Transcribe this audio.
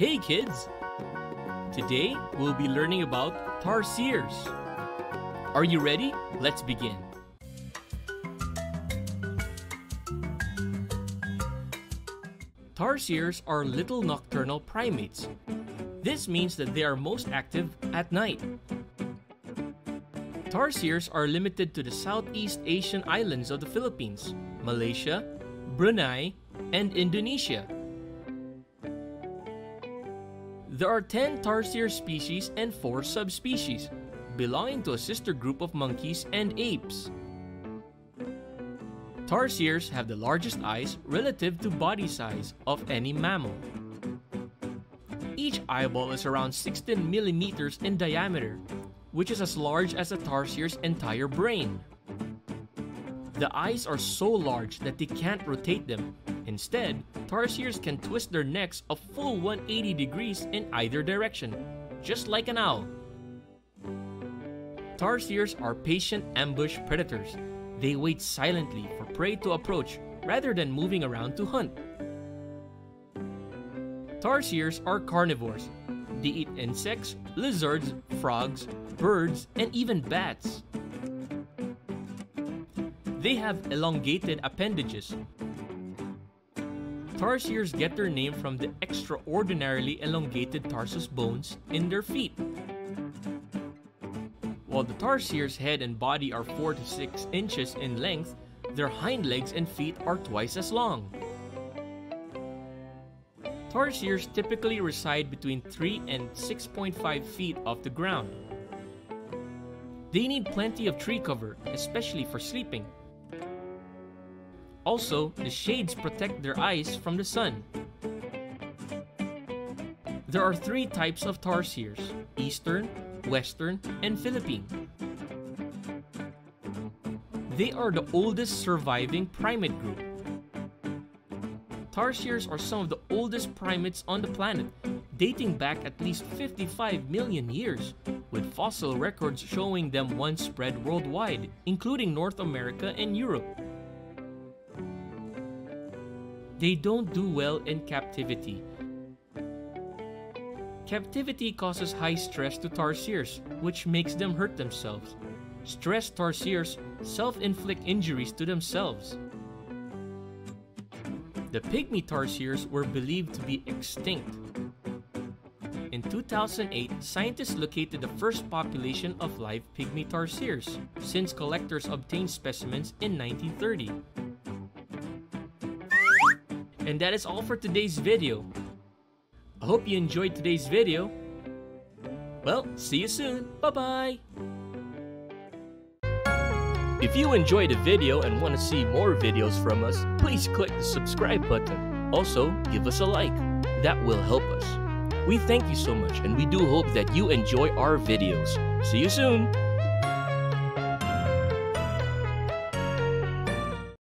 Hey kids! Today we'll be learning about tarsiers. Are you ready? Let's begin. Tarsiers are little nocturnal primates. This means that they are most active at night. Tarsiers are limited to the Southeast Asian islands of the Philippines, Malaysia, Brunei, and Indonesia. There are 10 tarsier species and 4 subspecies, belonging to a sister group of monkeys and apes. Tarsiers have the largest eyes relative to body size of any mammal. Each eyeball is around 16 millimeters in diameter, which is as large as a tarsier's entire brain. The eyes are so large that they can't rotate them. Instead, tarsiers can twist their necks a full 180 degrees in either direction, just like an owl. Tarsiers are patient ambush predators. They wait silently for prey to approach rather than moving around to hunt. Tarsiers are carnivores. They eat insects, lizards, frogs, birds, and even bats. They have elongated appendages. Tarsiers get their name from the extraordinarily elongated tarsus bones in their feet. While the tarsiers' head and body are 4 to 6 inches in length, their hind legs and feet are twice as long. Tarsiers typically reside between 3 and 6.5 feet off the ground. They need plenty of tree cover, especially for sleeping. Also, the shades protect their eyes from the sun. There are three types of tarsiers, Eastern, Western, and Philippine. They are the oldest surviving primate group. Tarsiers are some of the oldest primates on the planet, dating back at least 55 million years, with fossil records showing them once spread worldwide, including North America and Europe. They don't do well in captivity. Captivity causes high stress to tarsiers, which makes them hurt themselves. Stressed tarsiers self-inflict injuries to themselves. The pygmy tarsiers were believed to be extinct. In 2008, scientists located the first population of live pygmy tarsiers, since collectors obtained specimens in 1930. And that is all for today's video. I hope you enjoyed today's video. Well, see you soon. Bye-bye. If you enjoyed the video and want to see more videos from us, please click the subscribe button. Also, give us a like. That will help us. We thank you so much and we do hope that you enjoy our videos. See you soon!